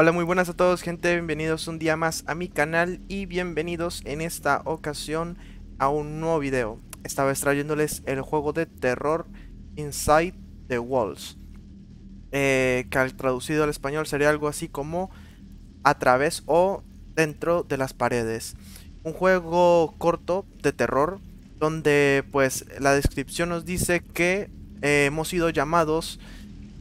Hola, muy buenas a todos gente, bienvenidos un día más a mi canal y bienvenidos en esta ocasión a un nuevo video. Esta vez trayéndoles el juego de terror Inside the Walls. Eh, que al traducido al español sería algo así como a través o dentro de las paredes. Un juego corto de terror donde pues la descripción nos dice que eh, hemos sido llamados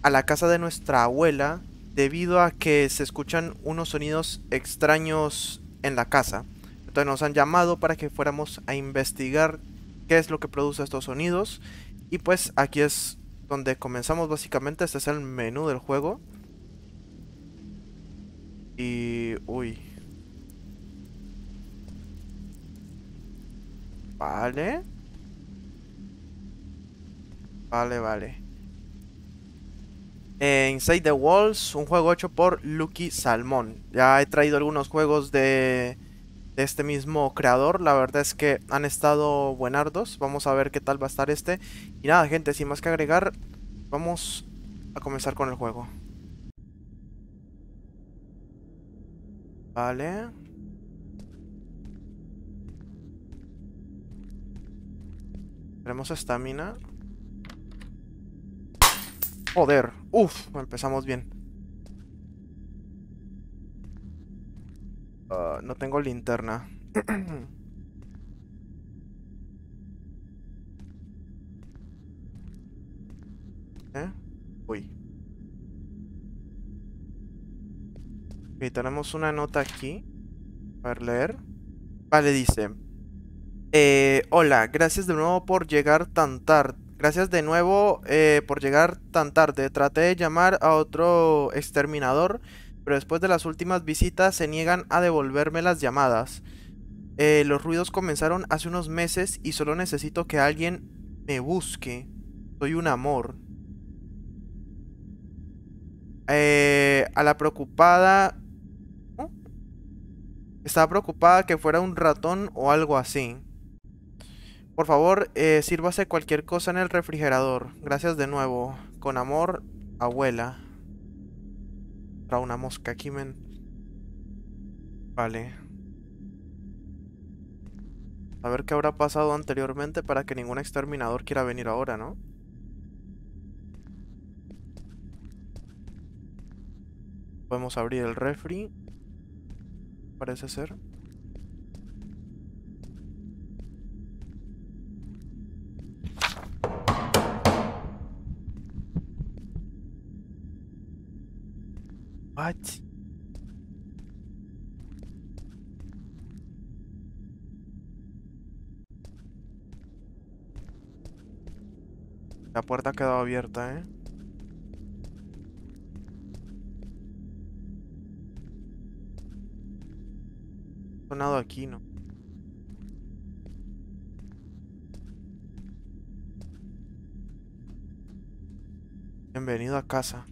a la casa de nuestra abuela debido a que se escuchan unos sonidos extraños en la casa. Entonces nos han llamado para que fuéramos a investigar qué es lo que produce estos sonidos. Y pues aquí es donde comenzamos básicamente. Este es el menú del juego. Y... Uy. Vale. Vale, vale. Eh, Inside the Walls, un juego hecho por Lucky Salmón. Ya he traído algunos juegos de, de, este mismo creador. La verdad es que han estado buenardos. Vamos a ver qué tal va a estar este. Y nada, gente, sin más que agregar, vamos a comenzar con el juego. Vale. Tenemos estamina. Joder. Uf, empezamos bien. Uh, no tengo linterna. ¿Eh? Uy. Ok, tenemos una nota aquí. A ver, leer. Vale, dice. Eh, hola, gracias de nuevo por llegar tan tarde. Gracias de nuevo eh, por llegar tan tarde. Traté de llamar a otro exterminador, pero después de las últimas visitas se niegan a devolverme las llamadas. Eh, los ruidos comenzaron hace unos meses y solo necesito que alguien me busque. Soy un amor. Eh, a la preocupada... Estaba preocupada que fuera un ratón o algo así. Por favor, eh, sírvase cualquier cosa en el refrigerador. Gracias de nuevo. Con amor, abuela. Trae una mosca aquí, men. Vale. A ver qué habrá pasado anteriormente para que ningún exterminador quiera venir ahora, ¿no? Podemos abrir el refri. Parece ser. What? La puerta ha quedado abierta, ¿eh? Sonado aquí, ¿no? Bienvenido a casa.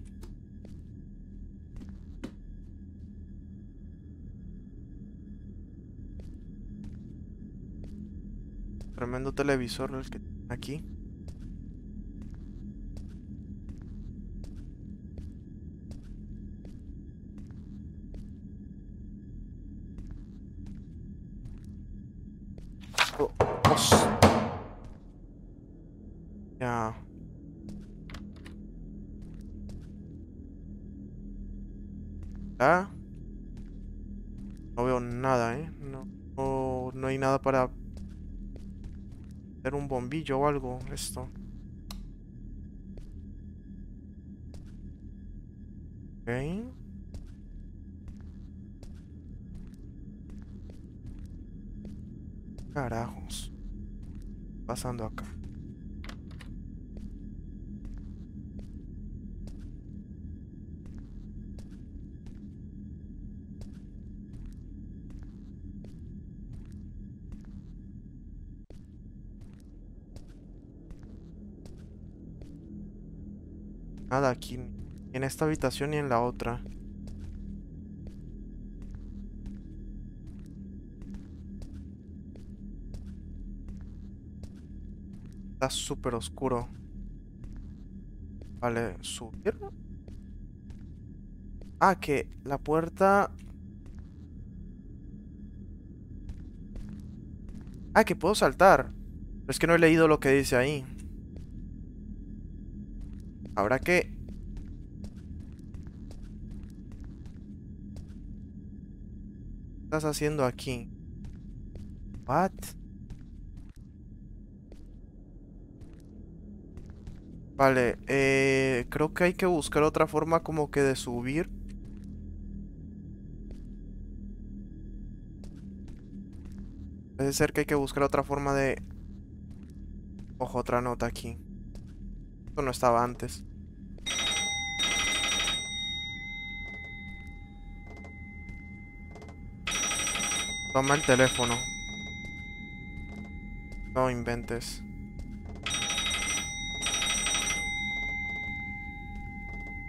Tremendo televisor el que aquí. Oh, ya. ¿Ah? No veo nada, ¿eh? No, no hay nada para un bombillo o algo esto. Ok. Carajos. Pasando acá. Nada aquí. En esta habitación y en la otra. Está súper oscuro. Vale, subir. Ah, que la puerta... Ah, que puedo saltar. Pero es que no he leído lo que dice ahí. Habrá que... ¿Qué estás haciendo aquí? What? Vale, eh, creo que hay que buscar otra forma como que de subir. Puede ser que hay que buscar otra forma de... Ojo, otra nota aquí. No estaba antes. Toma el teléfono. No inventes.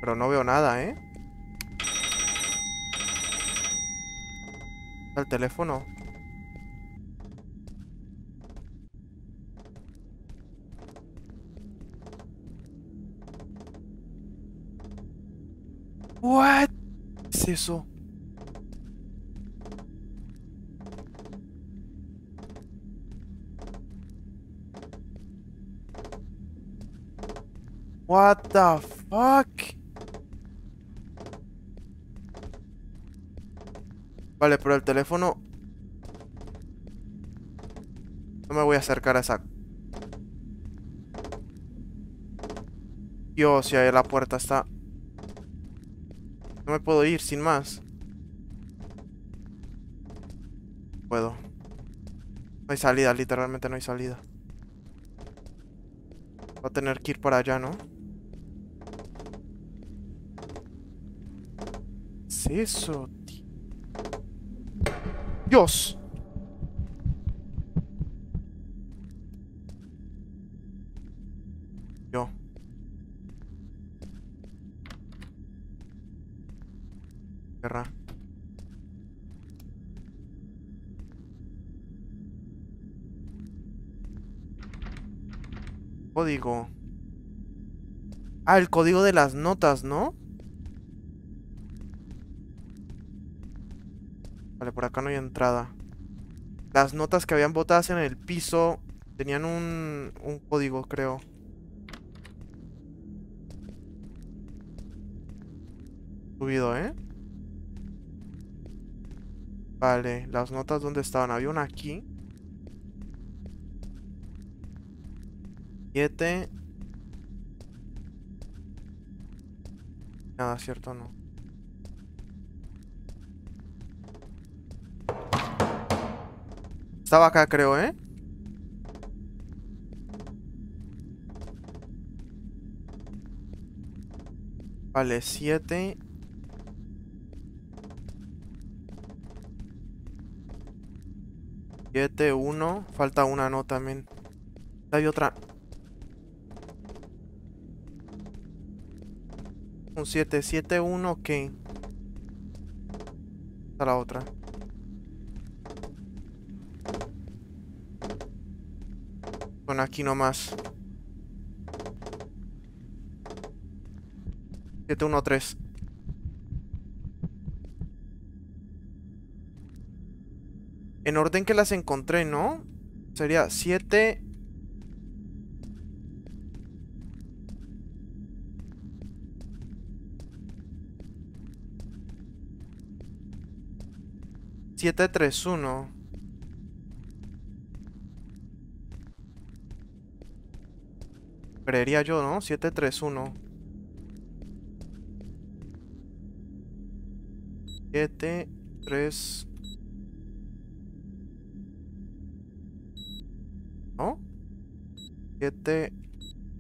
Pero no veo nada, ¿eh? El teléfono. What? ¿Qué es eso? What the fuck? Vale, pero el teléfono... No me voy a acercar a esa... Dios, si ahí la puerta está... No me puedo ir sin más. Puedo. No hay salida, literalmente no hay salida. Voy a tener que ir para allá, ¿no? ¿Qué es eso, tío? ¡Dios! Código. Ah, el código de las notas, ¿no? Vale, por acá no hay entrada. Las notas que habían botadas en el piso tenían un, un código, creo. Subido, ¿eh? Vale, las notas ¿dónde estaban? Había una aquí. Siete. Nada, cierto, no. Estaba acá, creo, ¿eh? Vale, siete. Siete, uno. Falta una, no, también. Hay otra. Un 7, 7, 1, ¿qué? Está la otra. Bueno, aquí nomás. 7, 1, 3. En orden que las encontré, ¿no? Sería 7... Siete, tres, uno. Creería yo, ¿no? 731. 7, 3, 7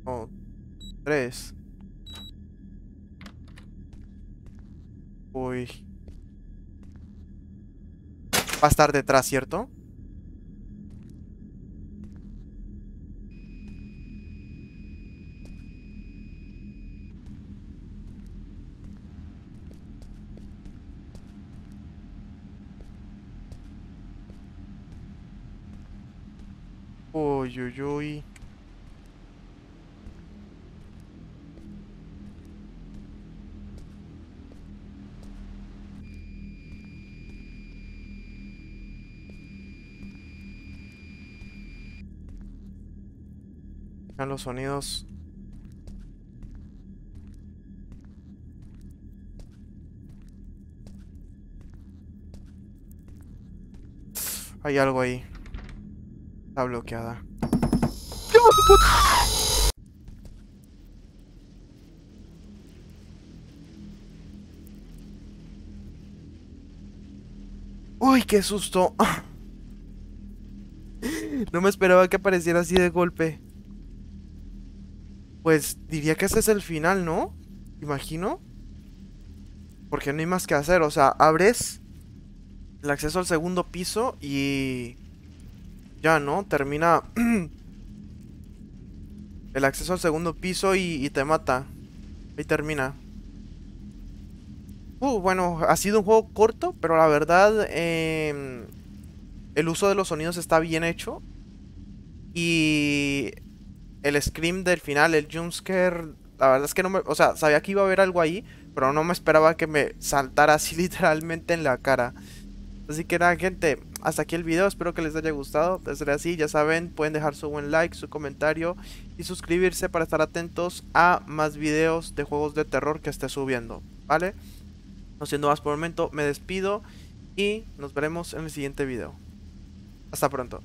o 3. Uy. Va a estar detrás, ¿cierto? Uy, uy, uy. Los sonidos. Hay algo ahí. Está bloqueada. Uy, qué susto. No me esperaba que apareciera así de golpe. Pues diría que ese es el final, ¿no? Imagino. Porque no hay más que hacer. O sea, abres el acceso al segundo piso y... Ya, ¿no? Termina... el acceso al segundo piso y, te mata. Ahí termina. Uh, bueno, ha sido un juego corto, pero la verdad... Em, el uso de los sonidos está bien hecho. Y el scream del final, el jumpscare, la verdad es que no me... O sea, sabía que iba a haber algo ahí, pero no me esperaba que me saltara así literalmente en la cara. Así que nada, gente, hasta aquí el video, espero que les haya gustado. De ser así, ya saben, pueden dejar su buen like, su comentario y suscribirse para estar atentos a más videos de juegos de terror que esté subiendo, ¿vale? No siendo más por el momento, me despido y nos veremos en el siguiente video. Hasta pronto.